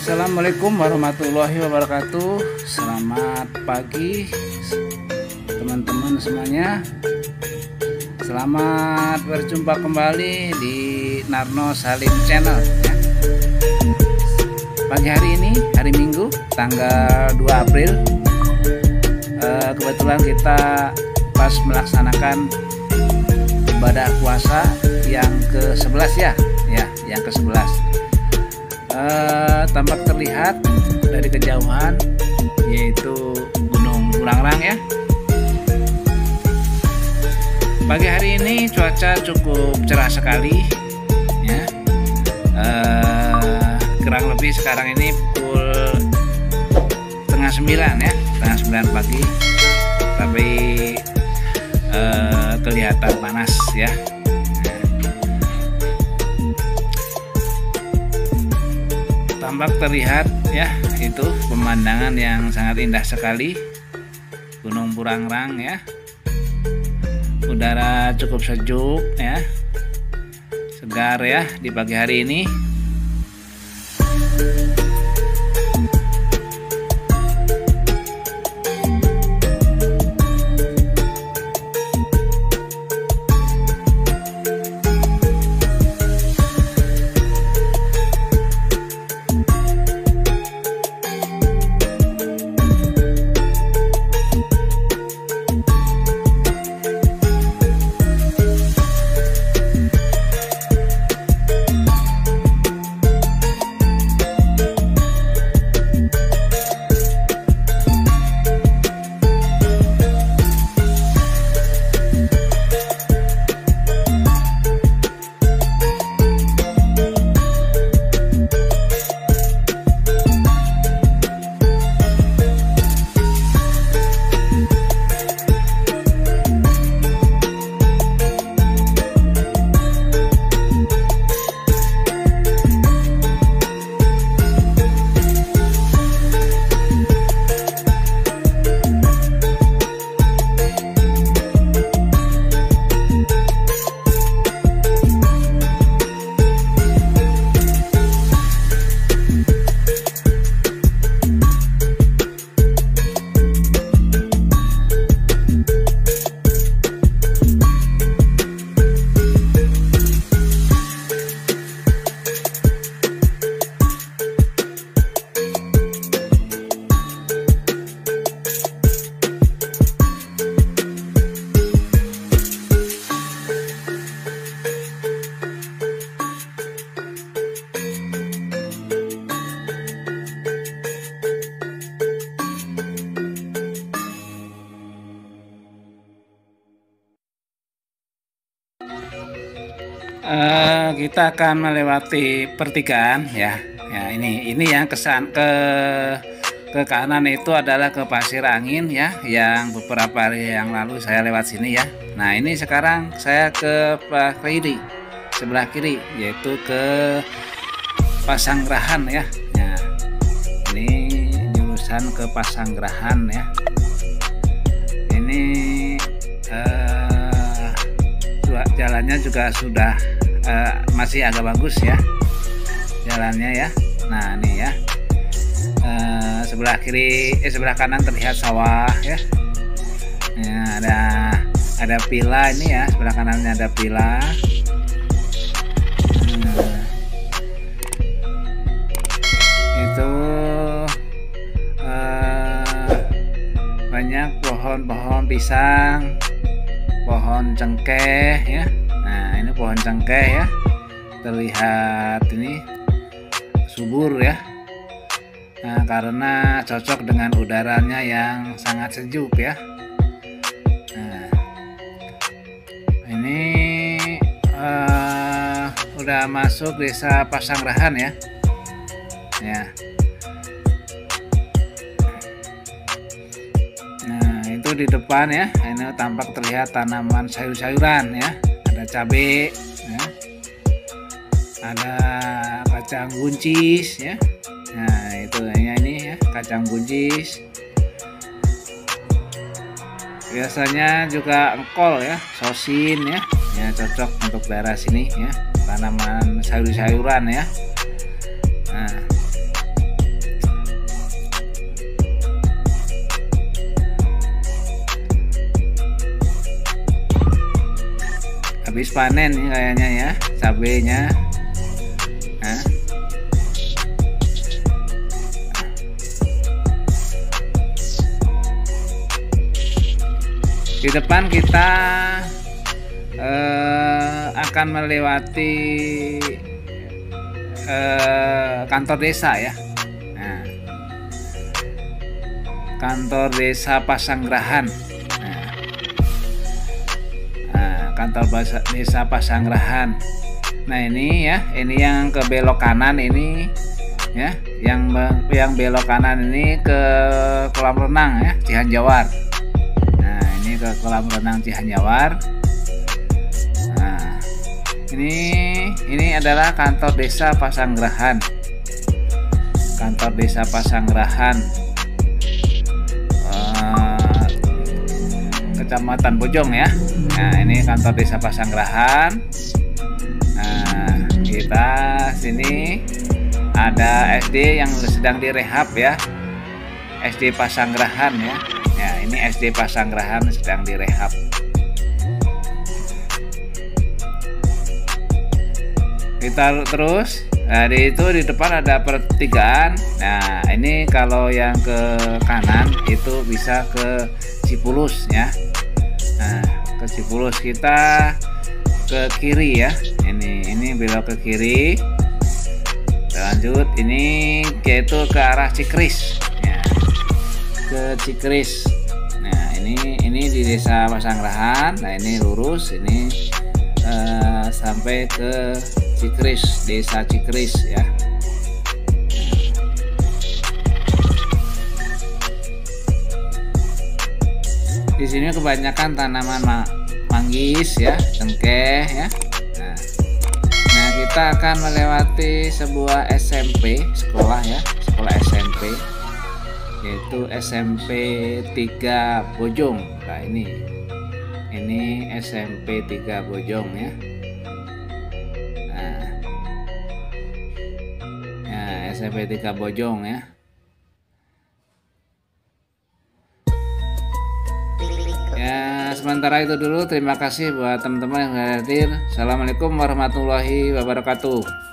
Assalamualaikum warahmatullahi wabarakatuh. Selamat pagi teman-teman semuanya. Selamat berjumpa kembali di Narno Salim Channel ya. Pagi hari ini, hari Minggu, tanggal 2 April eh, Kebetulan kita pas melaksanakan ibadah puasa yang ke-11 ya Ya, yang ke-11 uh, tampak terlihat dari kejauhan yaitu Gunung Burangrang ya. Pagi hari ini cuaca cukup cerah sekali ya. Uh, kurang lebih sekarang ini pukul tengah sembilan ya, tengah sembilan pagi. Tapi uh, kelihatan panas ya. Tampak terlihat ya itu pemandangan yang sangat indah sekali. Gunung Burangrang ya. Udara cukup sejuk ya. Segar ya di pagi hari ini uh, kita akan melewati pertigaan ya. Ya ini ini yang kesan ke ke kanan itu adalah ke pasir angin ya yang beberapa hari yang lalu saya lewat sini ya. Nah ini sekarang saya ke kiri sebelah kiri yaitu ke Pasanggerahan ya. Nah, ini jurusan ke Pasanggerahan ya. Ini uh, jalannya juga sudah uh, masih agak bagus ya jalannya ya. Nah ini ya. Uh, sebelah kiri eh sebelah kanan terlihat sawah ya. Ya ada ada pila ini ya sebelah kanannya ada pila. Hmm. itu uh, banyak pohon-pohon pisang pohon cengkeh ya pohon cengkeh ya. Terlihat ini subur ya. Nah, karena cocok dengan udaranya yang sangat sejuk ya. Nah, ini uh, udah masuk desa Pasangrahan ya. Ya. Nah itu di depan ya. Ini tampak terlihat tanaman sayur-sayuran ya cabai ya. ada kacang buncis ya. Nah itu ya ini ya kacang buncis. Biasanya juga engkol ya sosin ya. Ya cocok untuk daerah sini ya. Tanaman sayur-sayuran ya habis panen nih kayaknya ya cabenya di depan kita eh, akan melewati eh, kantor desa ya. Nah, kantor desa Pasanggerahan nah, kantor desa Pasanggerahan nah ini ya ini yang ke belok kanan ini ya yang yang belok kanan ini ke kolam renang ya Cihanjawar. Ke kolam renang Cihanyawar nah ini ini adalah kantor desa Pasanggerahan kantor desa Pasanggerahan kecamatan Bojong ya nah ini kantor desa Pasanggerahan nah kita sini ada SD yang sedang direhab ya SD Pasanggerahan ya Ya, ini SD Pasanggerahan sedang direhab. Kita terus. Nah, di itu di depan ada pertigaan. Nah, ini kalau yang ke kanan itu bisa ke Cipulus ya. Nah, ke Cipulus kita ke kiri ya. Ini ini belok ke kiri. Lanjut. Ini yaitu ke arah Cikris. Ke Cikris. Nah ini ini di desa Pasanggerahan nah ini lurus. Ini uh, sampai ke Cikris desa Cikris ya di sini kebanyakan tanaman ma manggis ya cengkeh ya. Nah, nah kita akan melewati sebuah SMP sekolah ya sekolah SMP yaitu SMP 3 Bojong. Nah ini ini SMP 3 Bojong ya. Nah, ya SMP 3 Bojong ya Ya, sementara itu dulu. Terima kasih buat teman-teman yang hadir. Assalamualaikum warahmatullahi wabarakatuh.